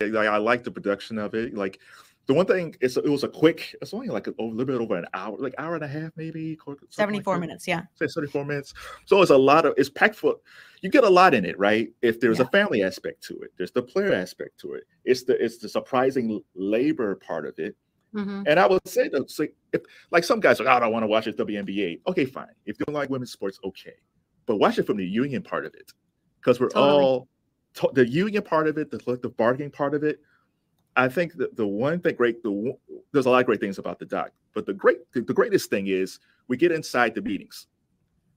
like I like the production of it. Like the one thing is it was a quick. It's only like a, little bit over an hour, like hour and a half, maybe. Seventy four like minutes, yeah. Say seventy four minutes. So it's a lot of it's packed full. You get a lot in it, right? If there's yeah. a family aspect to it, there's the player aspect to it. It's the it's the surprising labor part of it. Mm-hmm. And I would say that, so if, like some guys are like, oh, I don't want to watch this WNBA. Okay, fine. If you don't like women's sports, okay, but watch it from the union part of it, because we're totally. all the union part of it, the collective bargaining part of it I think that the one thing great, the there's a lot of great things about the doc, but the great, the, the greatest thing is we get inside the meetings.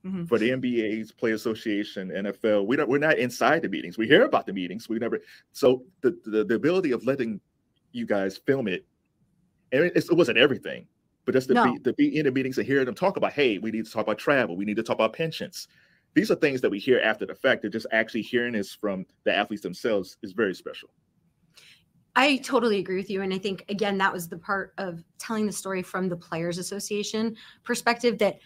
Mm-hmm. For the NBA's Play Association, NFL, we don't, we're not inside the meetings. We hear about the meetings. We never. So the the, the ability of letting you guys film it, and it, it wasn't everything, but just to no. be to be in the meetings and hear them talk about, hey, we need to talk about travel. We need to talk about pensions. These are things that we hear after the fact. That just actually hearing this from the athletes themselves is very special. I totally agree with you. And I think, again, that was the part of telling the story from the Players Association perspective that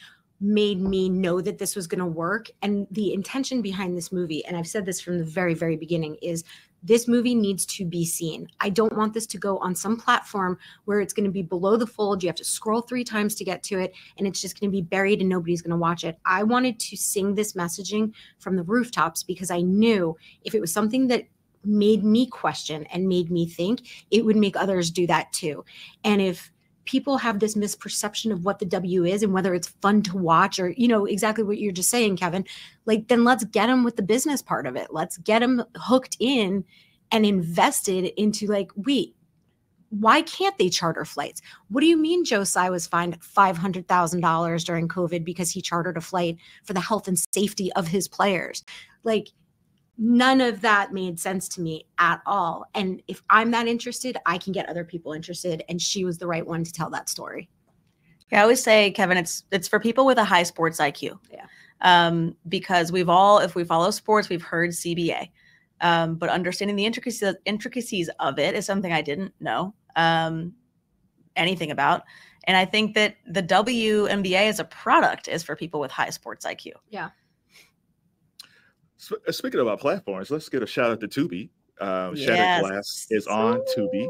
made me know that this was going to work. And the intention behind this movie, and I've said this from the very, very beginning, is this movie needs to be seen. I don't want this to go on some platform where it's going to be below the fold. You have to scroll three times to get to it, and it's just going to be buried and nobody's going to watch it. I wanted to sing this messaging from the rooftops because I knew if it was something that made me question and made me think, it would make others do that too. And if people have this misperception of what the W is and whether it's fun to watch or, you know, exactly what you're just saying, Kevin, like then let's get them with the business part of it. Let's get them hooked in and invested into like, wait, why can't they charter flights? What do you mean Joe Tsai was fined $500,000 during COVID because he chartered a flight for the health and safety of his players? Like, none of that made sense to me at all. And if I'm that interested, I can get other people interested. And she was the right one to tell that story. I always say, Kevin, it's it's for people with a high sports IQ. Yeah. Um, because we've all, if we follow sports, we've heard CBA. Um, but understanding the intricacies intricacies of it is something I didn't know um, anything about. And I think that the WNBA as a product is for people with high sports IQ. Yeah. Uh, speaking about platforms, let's get a shout out to Tubi. Um, yes. Shattered Glass is on Tubi.